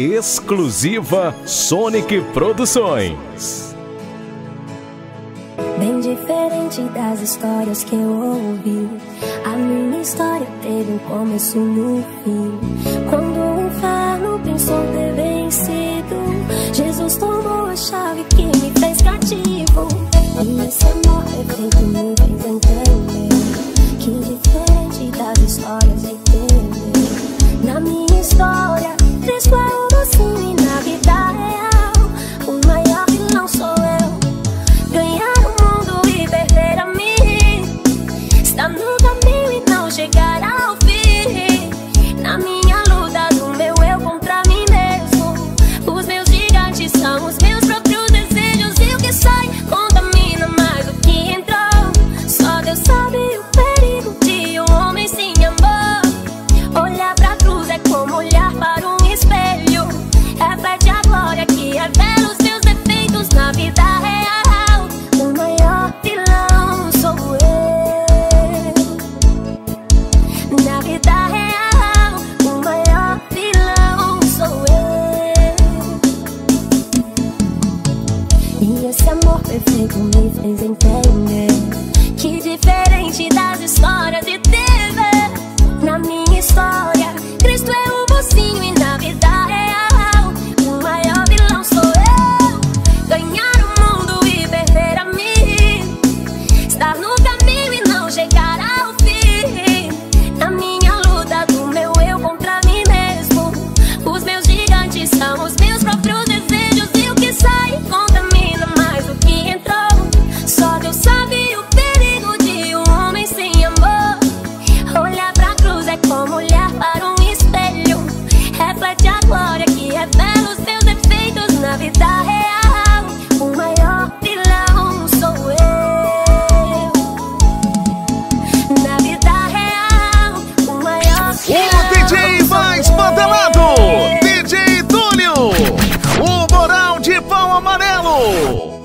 Exclusiva Sonic Produções. Bem diferente das histórias que eu ouvi. A minha história teve um começo no fim. Quando o inferno pensou ter vencido, Jesus tomou a chave que me fez cativo. E esse amor perfeito me fez entender que diferente das histórias que E esse amor perfeito me fez entender Que diferente vida real, o maior vilão sou eu. Na vida real, o maior vilão. O DJ mais badalado, DJ Túlio, o moral de pão amarelo.